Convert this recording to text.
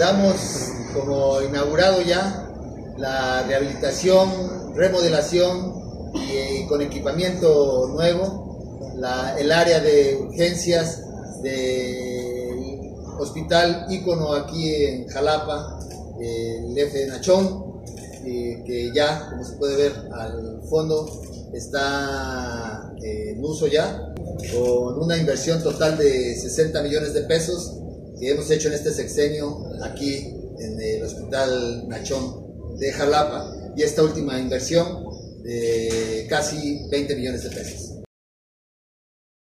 damos como inaugurado ya la rehabilitación, remodelación y, con equipamiento nuevo, el área de urgencias del hospital ícono aquí en Jalapa, el F de Nachón, eh, que ya, como se puede ver al fondo, está eh, en uso ya, con una inversión total de 60 millones de pesos que hemos hecho en este sexenio aquí en el Hospital Nachón de Jalapa y esta última inversión de casi 20 millones de pesos.